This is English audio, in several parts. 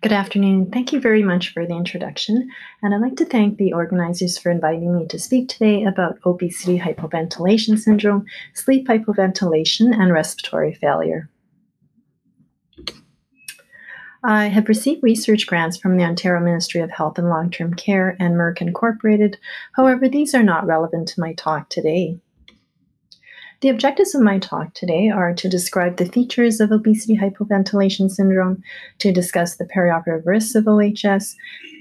Good afternoon. Thank you very much for the introduction. And I'd like to thank the organizers for inviting me to speak today about obesity hypoventilation syndrome, sleep hypoventilation, and respiratory failure. I have received research grants from the Ontario Ministry of Health and Long Term Care and Merck Incorporated. However, these are not relevant to my talk today. The objectives of my talk today are to describe the features of obesity hypoventilation syndrome, to discuss the perioperative risks of OHS,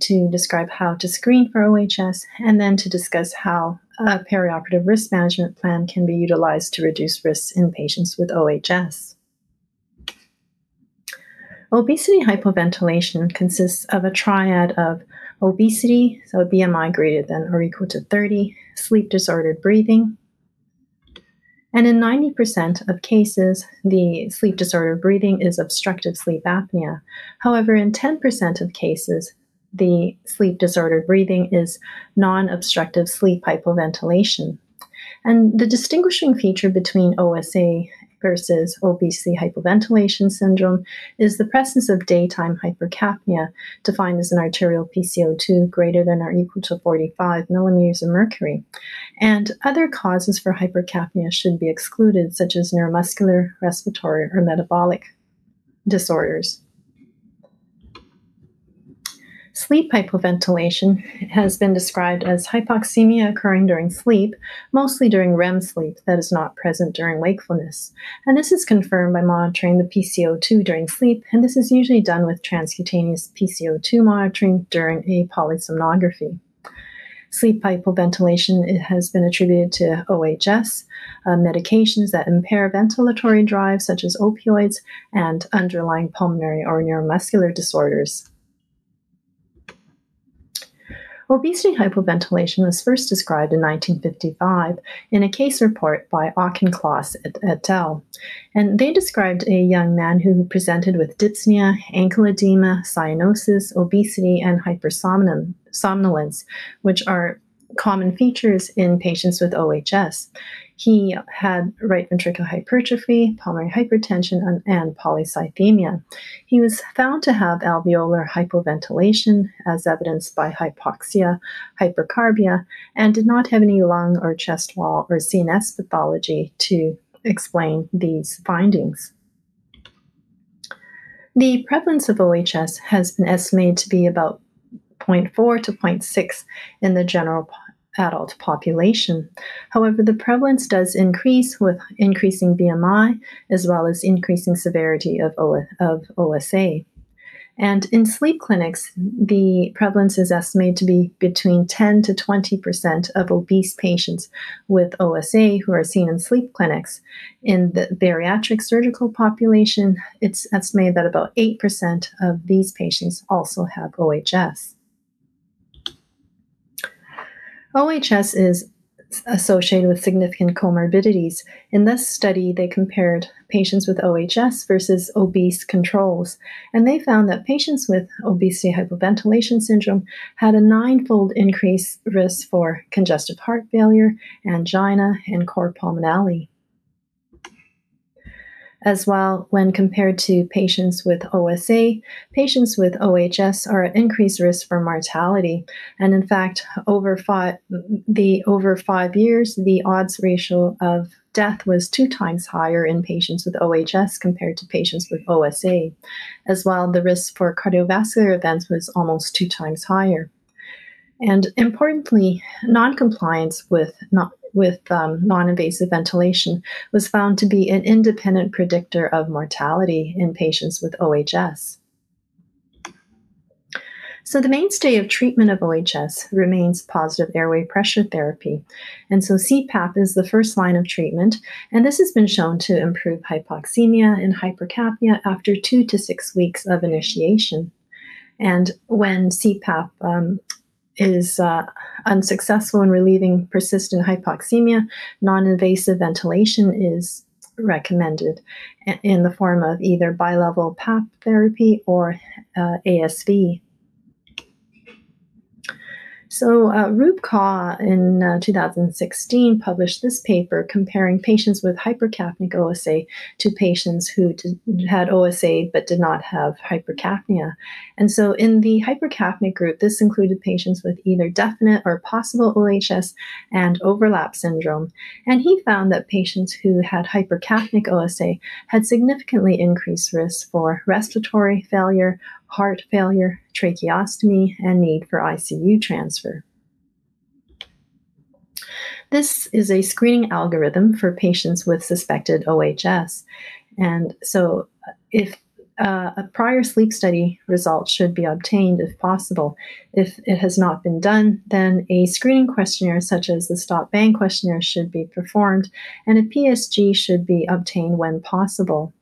to describe how to screen for OHS, and then to discuss how a perioperative risk management plan can be utilized to reduce risks in patients with OHS. Obesity hypoventilation consists of a triad of obesity, so BMI greater than or equal to 30, sleep disordered breathing, and in 90% of cases, the sleep disorder breathing is obstructive sleep apnea. However, in 10% of cases, the sleep disorder breathing is non obstructive sleep hypoventilation. And the distinguishing feature between OSA versus obesity hypoventilation syndrome is the presence of daytime hypercapnia, defined as an arterial PCO2 greater than or equal to 45 millimeters of mercury. And other causes for hypercapnia should be excluded, such as neuromuscular, respiratory, or metabolic disorders. Sleep hypoventilation has been described as hypoxemia occurring during sleep, mostly during REM sleep that is not present during wakefulness. And this is confirmed by monitoring the PCO2 during sleep, and this is usually done with transcutaneous PCO2 monitoring during a polysomnography. Sleep hypoventilation has been attributed to OHS, uh, medications that impair ventilatory drive, such as opioids, and underlying pulmonary or neuromuscular disorders. Obesity hypoventilation was first described in 1955 in a case report by Auchincloss et, et al. And they described a young man who presented with dyspnea, ankle edema, cyanosis, obesity, and hypersomnolence, which are common features in patients with OHS. He had right ventricular hypertrophy, pulmonary hypertension, and, and, polycythemia. He was found to have alveolar hypoventilation, as evidenced by hypoxia, hypercarbia, and did not have any lung or chest wall or CNS pathology to explain these findings. The prevalence of OHS has been estimated to be about 0.4 to 0.6 in the general adult population. However, the prevalence does increase with increasing BMI as well as increasing severity of, o- of OSA. And in sleep clinics, the prevalence is estimated to be between 10 to 20% of obese patients with OSA who are seen in sleep clinics. In the bariatric surgical population, it's estimated that about 8% of these patients also have OHS. OHS is associated with significant comorbidities. In this study, they compared patients with OHS versus obese controls, and they found that patients with obesity hypoventilation syndrome had a ninefold increased risk for congestive heart failure, angina, and cor pulmonale as well when compared to patients with OSA. Patients with OHS are at increased risk for mortality, and in fact, over five the over five years, the odds ratio of death was two times higher in patients with OHS compared to patients with OSA. As well, the risk for cardiovascular events was almost two times higher. And importantly, noncompliance with not with um, non invasive ventilation was found to be an independent predictor of mortality in patients with OHS. So, the mainstay of treatment of OHS remains positive airway pressure therapy. And so, CPAP is the first line of treatment, and this has been shown to improve hypoxemia and hypercapnia after two to six weeks of initiation. And when CPAP um, is uh, unsuccessful in relieving persistent hypoxemia, non invasive ventilation is recommended in the form of either bilevel PAP therapy or uh, ASV. So, uh, in uh, 2016 published this paper comparing patients with hypercapnic OSA to patients who did, had OSA but did not have hypercapnia. And so, in the hypercapnic group, this included patients with either definite or possible OHS and overlap syndrome. And he found that patients who had hypercapnic OSA had significantly increased risk for respiratory failure, heart failure, tracheostomy, and need for ICU transfer. This is a screening algorithm for patients with suspected OHS. And so, if uh, a prior sleep study result should be obtained if possible. If it has not been done, then a screening questionnaire such as the STOP-Bang questionnaire should be performed, and a PSG should be obtained when possible.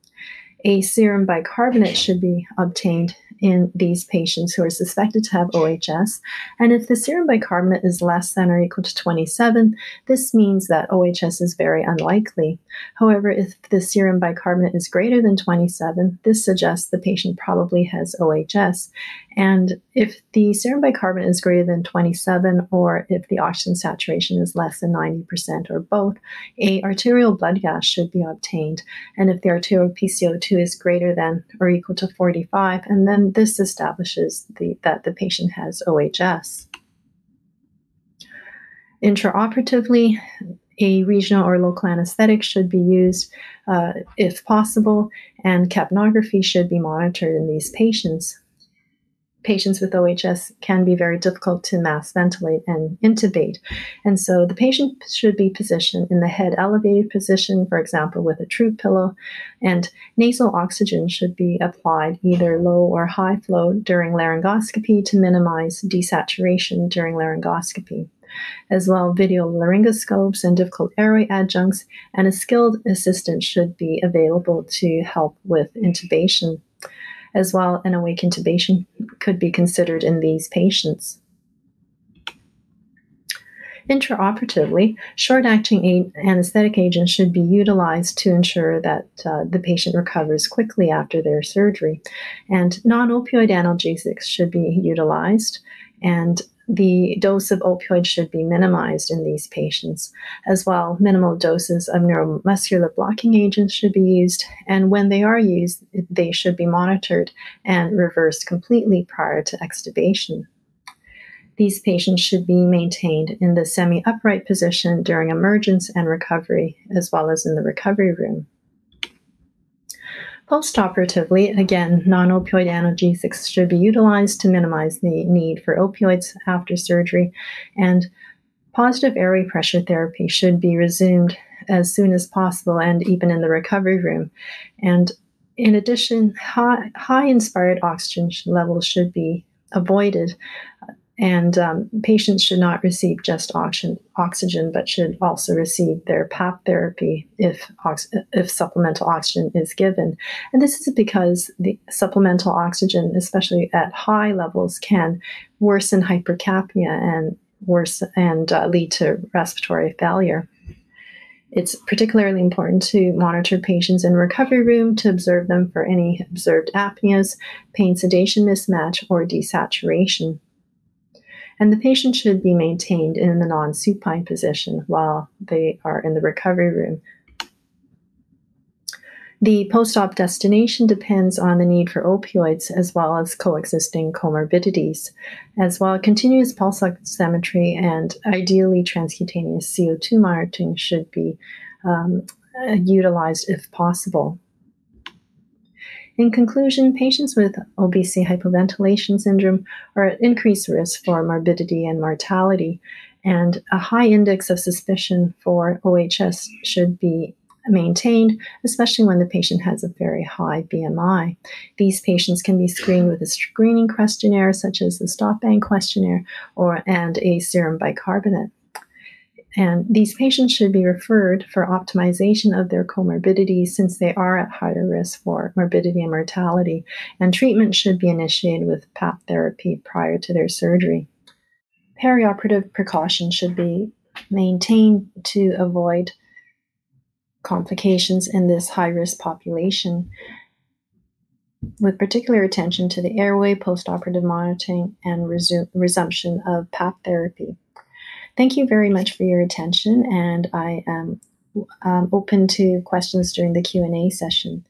A serum bicarbonate should be obtained in these patients who are suspected to have OHS. And if the serum bicarbonate is less than or equal to 27, this means that OHS is very unlikely. However, if the serum bicarbonate is greater than 27, this suggests the patient probably has OHS. And if the serum bicarbonate is greater than 27, or if the oxygen saturation is less than 90% or both, a arterial blood gas should be obtained. And if the arterial PCO2 is greater than or equal to 45, and then this establishes the, that the patient has OHS. Intraoperatively, a regional or local anesthetic should be used uh, if possible, and capnography should be monitored in these patients patients with OHS can be very difficult to mask ventilate and intubate. And so the patient should be positioned in the head elevated position, for example, with a Troop pillow, and nasal oxygen should be applied either low or high flow during laryngoscopy to minimize desaturation during laryngoscopy. As well, video laryngoscopes and difficult airway adjuncts, and a skilled assistant should be available to help with intubation as well, an awake intubation could be considered in these patients. Intraoperatively, short acting anesthetic agents should be utilized to ensure that uh, the patient recovers quickly after their surgery. And non opioid analgesics should be utilized. And the dose of opioids should be minimized in these patients. As well, minimal doses of neuromuscular blocking agents should be used, and when they are used, they should be monitored and reversed completely prior to extubation. These patients should be maintained in the semi upright position during emergence and recovery, as well as in the recovery room. Postoperatively, again, non opioid analgesics should be utilized to minimize the need for opioids after surgery, and positive airway pressure therapy should be resumed as soon as possible and even in the recovery room. And in addition, high, high inspired oxygen levels should be avoided and um, patients should not receive just oxygen, oxygen, but should also receive their PAP therapy if, if supplemental oxygen is given. And this is because the supplemental oxygen, especially at high levels, can worsen hypercapnia and worse and uh, lead to respiratory failure. It's particularly important to monitor patients in recovery room to observe them for any observed apneas, pain sedation mismatch, or desaturation and the patient should be maintained in the non supine position while they are in the recovery room. The post op destination depends on the need for opioids as well as coexisting comorbidities. As well, continuous pulse oximetry and ideally transcutaneous CO2 monitoring should be um, utilized if possible. In conclusion, patients with obesity hypoventilation syndrome are at increased risk for morbidity and mortality, and a high index of suspicion for OHS should be maintained, especially when the patient has a very high BMI. These patients can be screened with a screening questionnaire such as the STOP-Bang questionnaire or and a serum bicarbonate. And these patients should be referred for optimization of their comorbidities since they are at higher risk for morbidity and mortality. And treatment should be initiated with PAP therapy prior to their surgery. Perioperative precautions should be maintained to avoid complications in this high risk population. with particular attention to the airway, postoperative monitoring, and resu- resumption of PAP therapy. Thank you very much for your attention, and I am um, open to questions during the Q&A session.